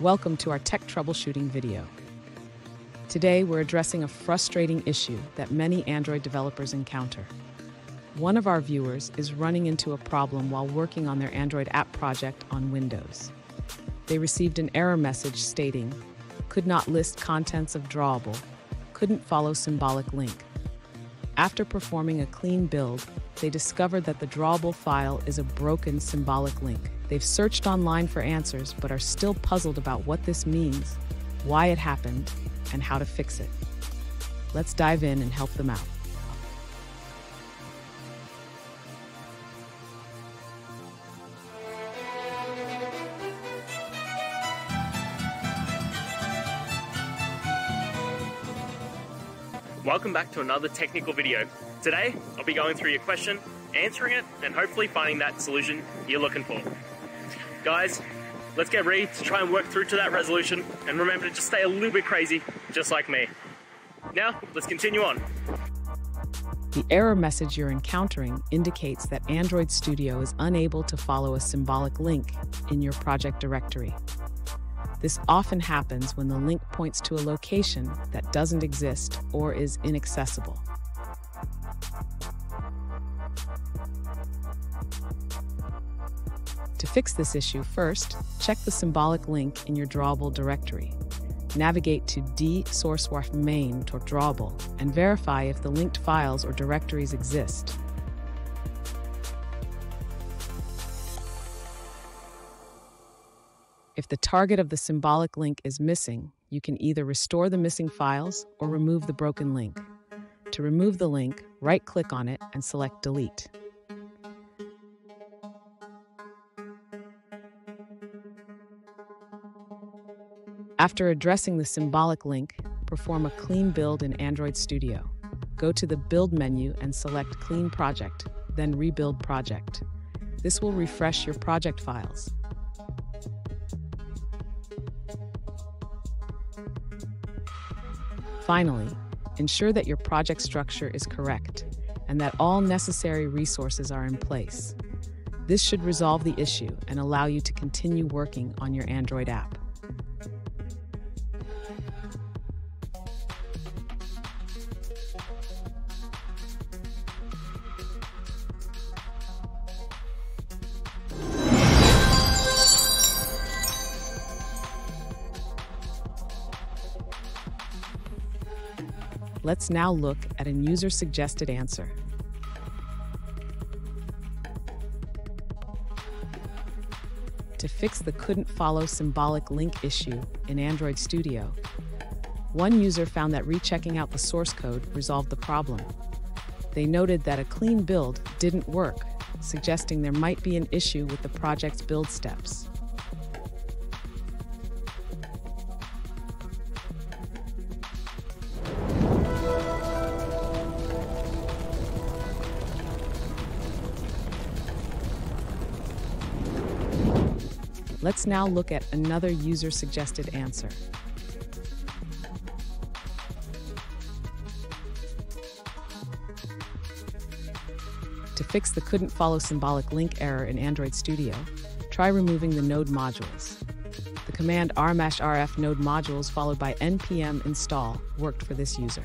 Welcome to our tech troubleshooting video. Today, we're addressing a frustrating issue that many Android developers encounter. One of our viewers is running into a problem while working on their Android app project on Windows. They received an error message stating, could not list contents of drawable, couldn't follow symbolic link. After performing a clean build, they discovered that the drawable file is a broken symbolic link. They've searched online for answers but are still puzzled about what this means, why it happened, and how to fix it. Let's dive in and help them out. Welcome back to another technical video. Today, I'll be going through your question, answering it, and hopefully finding that solution you're looking for. Guys, let's get ready to try and work through to that resolution, and remember to just stay a little bit crazy, just like me. Now, let's continue on. The error message you're encountering indicates that Android Studio is unable to follow a symbolic link in your project directory. This often happens when the link points to a location that doesn't exist or is inaccessible. To fix this issue, first, check the symbolic link in your drawable directory. Navigate to d sourcewarf main to drawable and verify if the linked files or directories exist. If the target of the symbolic link is missing, you can either restore the missing files or remove the broken link. To remove the link, right click on it and select Delete. After addressing the symbolic link, perform a clean build in Android Studio. Go to the Build menu and select Clean Project, then Rebuild Project. This will refresh your project files. Finally, ensure that your project structure is correct and that all necessary resources are in place. This should resolve the issue and allow you to continue working on your Android app. Let's now look at a user-suggested answer. To fix the couldn't follow symbolic link issue in Android Studio, one user found that rechecking out the source code resolved the problem. They noted that a clean build didn't work, suggesting there might be an issue with the project's build steps. Let's now look at another user-suggested answer. To fix the couldn't follow symbolic link error in Android Studio, try removing the node modules. The command rm -rf node modules followed by npm install worked for this user.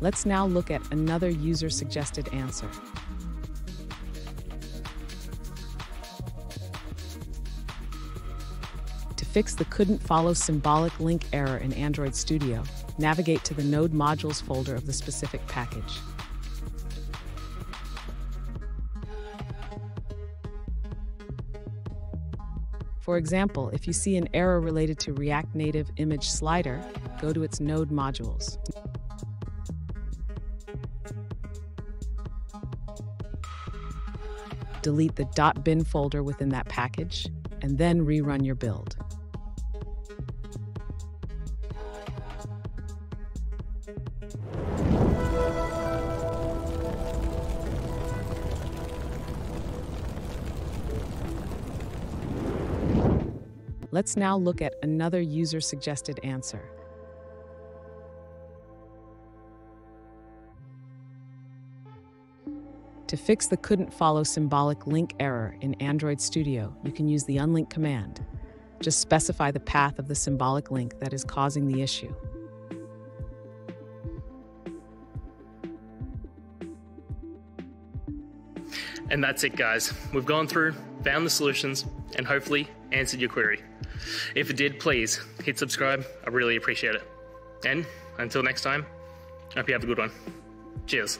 Let's now look at another user-suggested answer. To fix the couldn't follow symbolic link error in Android Studio, navigate to the Node Modules folder of the specific package. For example, if you see an error related to React Native Image Slider, go to its Node Modules. Delete the .bin folder within that package, and then rerun your build. Let's now look at another user-suggested answer. To fix the couldn't follow symbolic link error in Android Studio, you can use the unlink command. Just specify the path of the symbolic link that is causing the issue. And that's it, guys. We've gone through, found the solutions, and hopefully answered your query. If it did, please hit subscribe. I really appreciate it. And until next time, hope you have a good one. Cheers.